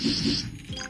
Splendid! Fabulous!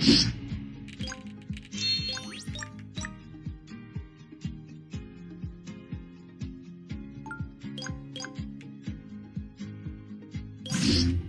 you